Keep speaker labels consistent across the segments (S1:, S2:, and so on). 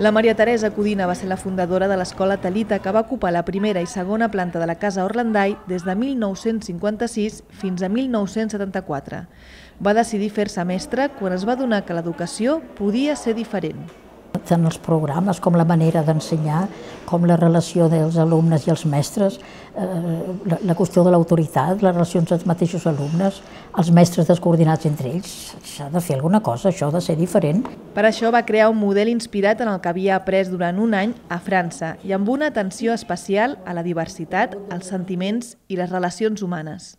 S1: La Maria Teresa Codina va ser la fundadora de l'escola Talita que va ocupar la primera i segona planta de la Casa Orlandai des de 1956 fins a 1974. Va decidir fer-se mestra quan es va donar que l'educació podia ser diferent
S2: tant els programes com la manera d'ensenyar, com la relació dels alumnes i els mestres, eh, la, la qüestió de l'autoritat, les relacions dels mateixos alumnes, els mestres descoordinats entre ells. S'ha de fer alguna cosa, això ha de ser diferent.
S1: Per això va crear un model inspirat en el que havia après durant un any a França i amb una atenció especial a la diversitat, els sentiments i les relacions humanes.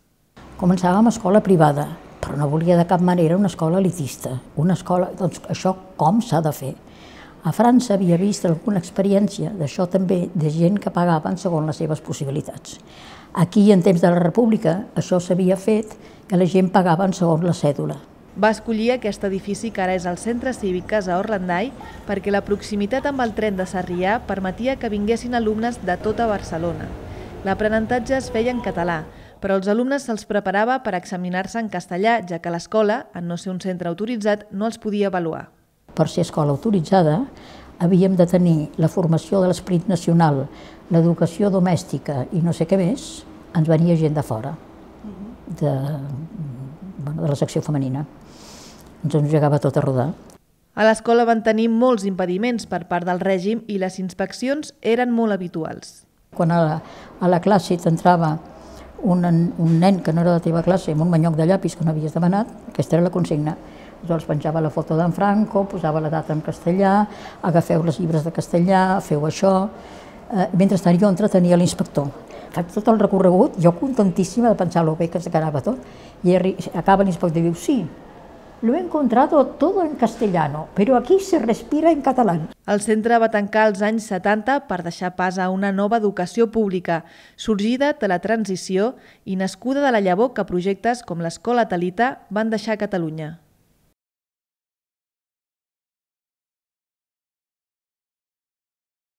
S2: Començàvem a escola privada, però no volia de cap manera una escola elitista. Una escola, doncs això com s'ha de fer? A França havia vist alguna experiència d'això també, de gent que pagaven segons les seves possibilitats. Aquí, en temps de la República, això s'havia fet que la gent pagava segons la cèdula.
S1: Va escollir aquest edifici que ara és el Centre Cívic Casa Orlandai perquè la proximitat amb el tren de Sarrià permetia que vinguessin alumnes de tota Barcelona. L'aprenentatge es feia en català, però els alumnes se'ls preparava per examinar-se en castellà, ja que l'escola, en no ser un centre autoritzat, no els podia avaluar
S2: per ser escola autoritzada, havíem de tenir la formació de l'esperit nacional, l'educació domèstica i no sé què més, ens venia gent de fora, de, bueno, de la secció femenina. Ens engegava tot a rodar.
S1: A l'escola van tenir molts impediments per part del règim i les inspeccions eren molt habituals.
S2: Quan a la, a la classe t'entrava un, un nen que no era de la teva classe amb un manyoc de llapis que no havies demanat, aquesta era la consigna, Llavors penjava la foto d'en Franco, posava la data en castellà, agafeu les llibres de castellà, feu això... Eh, mentrestant jo entretenia l'inspector. Faig tot el recorregut, jo contentíssima de pensar lo bé que quedava tot, i acaba l'inspector i diu, sí, lo he encontrado todo en castellano, pero aquí se respira en català.
S1: El centre va tancar als anys 70 per deixar pas a una nova educació pública, sorgida de la transició i nascuda de la llavor que projectes com l'Escola Talita van deixar a Catalunya.